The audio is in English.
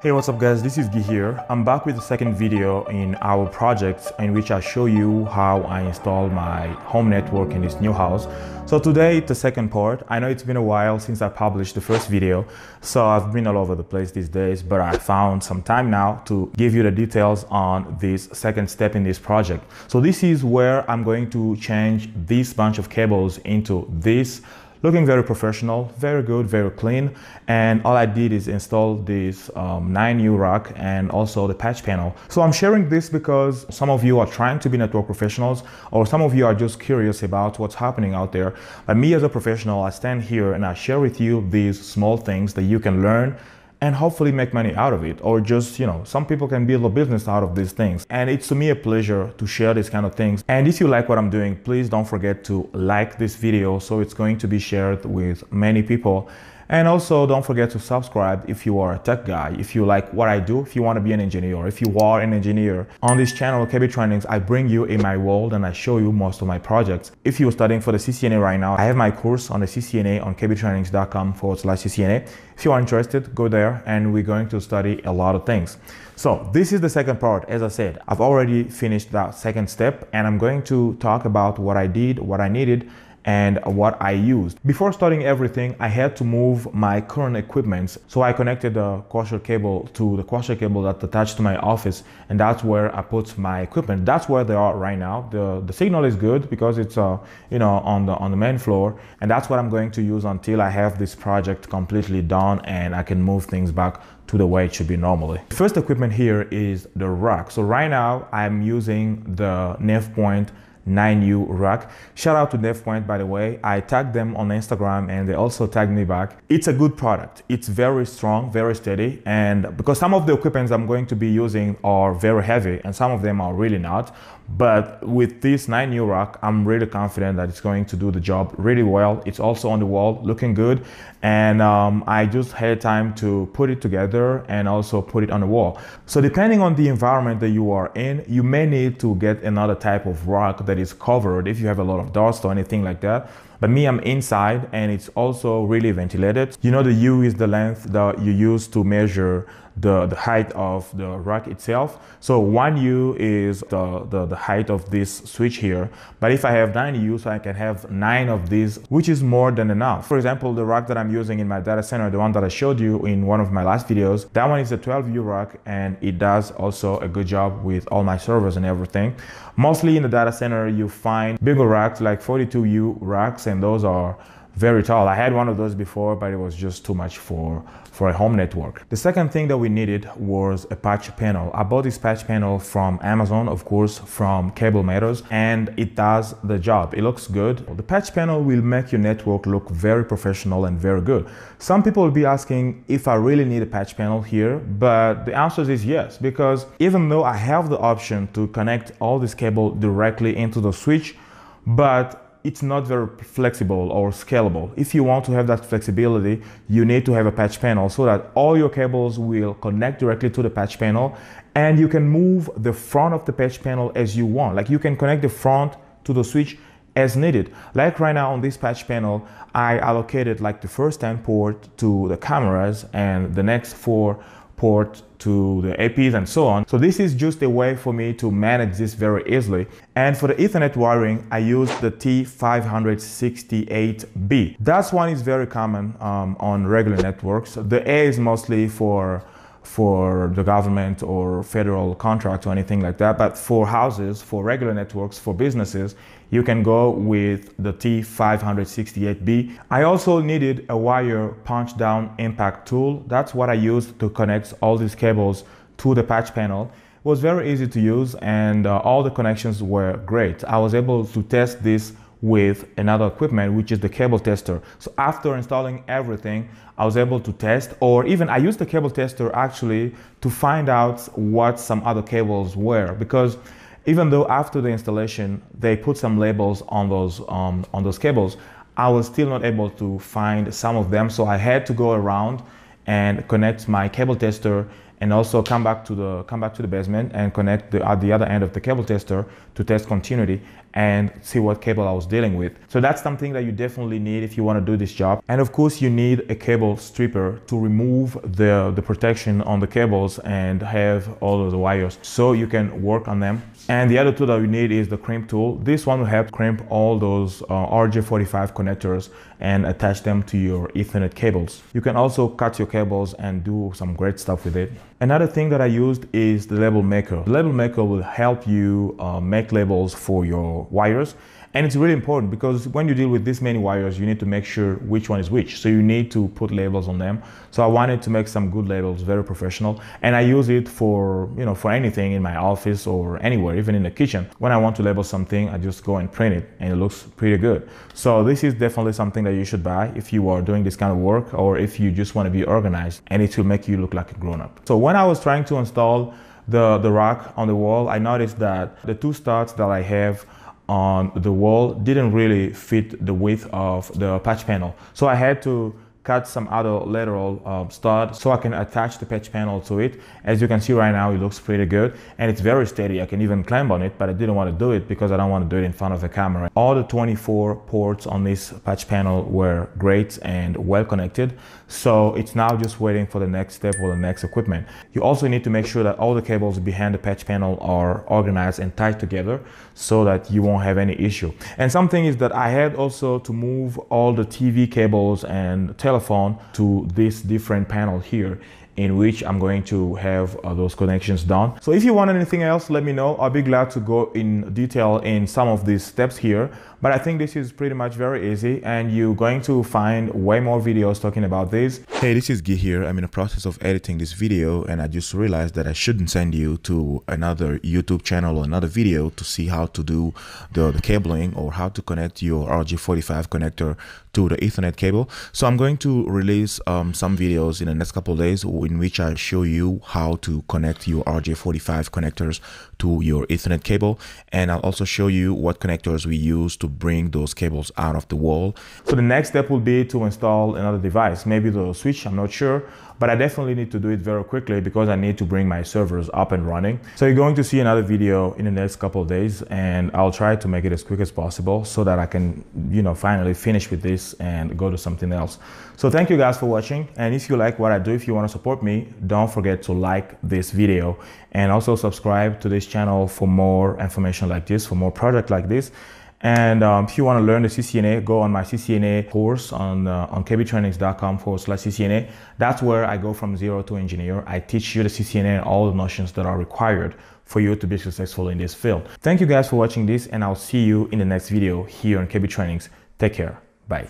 Hey, what's up guys? This is Guy here. I'm back with the second video in our project in which I show you how I install my home network in this new house. So today, the second part. I know it's been a while since I published the first video, so I've been all over the place these days, but I found some time now to give you the details on this second step in this project. So this is where I'm going to change this bunch of cables into this looking very professional, very good, very clean. And all I did is install this um, 9U rack and also the patch panel. So I'm sharing this because some of you are trying to be network professionals or some of you are just curious about what's happening out there. But me as a professional, I stand here and I share with you these small things that you can learn and hopefully make money out of it or just you know some people can build a business out of these things. And it's to me a pleasure to share these kind of things. And if you like what i'm doing please don't forget to like this video so it's going to be shared with many people and also don't forget to subscribe if you are a tech guy, if you like what I do, if you want to be an engineer, or if you are an engineer. On this channel, KB Trainings, I bring you in my world and I show you most of my projects. If you're studying for the CCNA right now, I have my course on the CCNA on kbtrainings.com forward slash CCNA. If you are interested, go there and we're going to study a lot of things. So this is the second part. As I said, I've already finished that second step and I'm going to talk about what I did, what I needed, and what I used. Before starting everything, I had to move my current equipment. So I connected the Quasar cable to the Quasar cable that's attached to my office. And that's where I put my equipment. That's where they are right now. The, the signal is good because it's, uh, you know, on the, on the main floor. And that's what I'm going to use until I have this project completely done and I can move things back to the way it should be normally. First equipment here is the rack. So right now I'm using the NavePoint 9U rack. Shout out to NavePoint, by the way. I tagged them on Instagram and they also tagged me back. It's a good product. It's very strong, very steady. And because some of the equipments I'm going to be using are very heavy and some of them are really not. But with this 9U rack, I'm really confident that it's going to do the job really well. It's also on the wall, looking good. And um, I just had time to put it together and also put it on the wall. So depending on the environment that you are in, you may need to get another type of rack that is covered if you have a lot of dust or anything like that. But me, I'm inside and it's also really ventilated. You know, the U is the length that you use to measure the, the height of the rack itself. So one U is the, the, the height of this switch here. But if I have nine U's, I can have nine of these, which is more than enough. For example, the rack that I'm using in my data center, the one that I showed you in one of my last videos, that one is a 12 U rack and it does also a good job with all my servers and everything. Mostly in the data center, you find bigger racks like 42U racks and those are very tall. I had one of those before, but it was just too much for, for a home network. The second thing that we needed was a patch panel. I bought this patch panel from Amazon, of course, from Cable Matters, and it does the job. It looks good. The patch panel will make your network look very professional and very good. Some people will be asking if I really need a patch panel here, but the answer is yes, because even though I have the option to connect all this cable directly into the switch, but it's not very flexible or scalable. If you want to have that flexibility, you need to have a patch panel so that all your cables will connect directly to the patch panel and you can move the front of the patch panel as you want. Like you can connect the front to the switch as needed. Like right now on this patch panel, I allocated like the first 10 port to the cameras and the next four port to the APs and so on. So this is just a way for me to manage this very easily. And for the Ethernet wiring, I use the T568B. That one is very common um, on regular networks. The A is mostly for for the government or federal contracts or anything like that. But for houses, for regular networks, for businesses, you can go with the T568B. I also needed a wire punch down impact tool. That's what I used to connect all these cables to the patch panel. It was very easy to use and uh, all the connections were great. I was able to test this with another equipment, which is the cable tester. So after installing everything, I was able to test, or even I used the cable tester actually to find out what some other cables were, because even though after the installation, they put some labels on those, um, on those cables, I was still not able to find some of them. So I had to go around and connect my cable tester and also come back to the come back to the basement and connect the, at the other end of the cable tester to test continuity and see what cable I was dealing with. So that's something that you definitely need if you want to do this job. And of course you need a cable stripper to remove the, the protection on the cables and have all of the wires so you can work on them. And the other tool that we need is the crimp tool. This one will help crimp all those uh, RJ45 connectors and attach them to your ethernet cables. You can also cut your cables and do some great stuff with it. Another thing that I used is the label maker. The label maker will help you uh, make labels for your wires and it's really important because when you deal with this many wires, you need to make sure which one is which. So you need to put labels on them. So I wanted to make some good labels, very professional. And I use it for, you know, for anything in my office or anywhere, even in the kitchen. When I want to label something, I just go and print it and it looks pretty good. So this is definitely something that you should buy if you are doing this kind of work or if you just want to be organized and it will make you look like a grown up. So when I was trying to install the, the rack on the wall, I noticed that the two studs that I have on the wall didn't really fit the width of the patch panel. So I had to cut some other lateral uh, stud so I can attach the patch panel to it. As you can see right now, it looks pretty good and it's very steady. I can even climb on it, but I didn't want to do it because I don't want to do it in front of the camera. All the 24 ports on this patch panel were great and well connected. So it's now just waiting for the next step or the next equipment. You also need to make sure that all the cables behind the patch panel are organized and tied together so that you won't have any issue. And something is that I had also to move all the TV cables and telephone telephone to this different panel here in which I'm going to have uh, those connections done. So if you want anything else, let me know. I'll be glad to go in detail in some of these steps here. But I think this is pretty much very easy and you're going to find way more videos talking about this. Hey, this is Guy here. I'm in the process of editing this video and I just realized that I shouldn't send you to another YouTube channel or another video to see how to do the, the cabling or how to connect your RJ45 connector to the Ethernet cable. So I'm going to release um, some videos in the next couple days in which I'll show you how to connect your RJ45 connectors to your Ethernet cable. And I'll also show you what connectors we use to bring those cables out of the wall. So the next step will be to install another device, maybe the switch, I'm not sure, but I definitely need to do it very quickly because I need to bring my servers up and running. So you're going to see another video in the next couple of days and I'll try to make it as quick as possible so that I can, you know, finally finish with this and go to something else. So thank you guys for watching. And if you like what I do, if you want to support me, don't forget to like this video and also subscribe to this channel for more information like this, for more project like this. And um, if you want to learn the CCNA, go on my CCNA course on, uh, on kbtrainings.com forward slash CCNA. That's where I go from zero to engineer. I teach you the CCNA and all the notions that are required for you to be successful in this field. Thank you guys for watching this and I'll see you in the next video here on KB Trainings. Take care. Bye.